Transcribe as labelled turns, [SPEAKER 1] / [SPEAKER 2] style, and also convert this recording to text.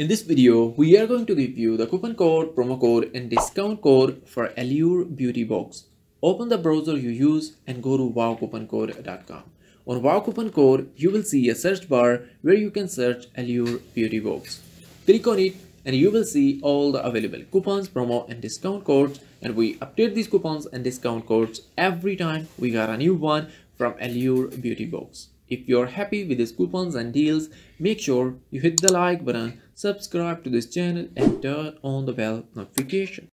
[SPEAKER 1] In this video, we are going to give you the coupon code, promo code and discount code for Allure Beauty Box. Open the browser you use and go to wowcouponcode.com. On Wow Coupon Code, you will see a search bar where you can search Allure Beauty Box. Click on it and you will see all the available coupons, promo and discount codes and we update these coupons and discount codes every time we got a new one from Allure Beauty Box. If you're happy with these coupons and deals, make sure you hit the like button, subscribe to this channel and turn on the bell notification.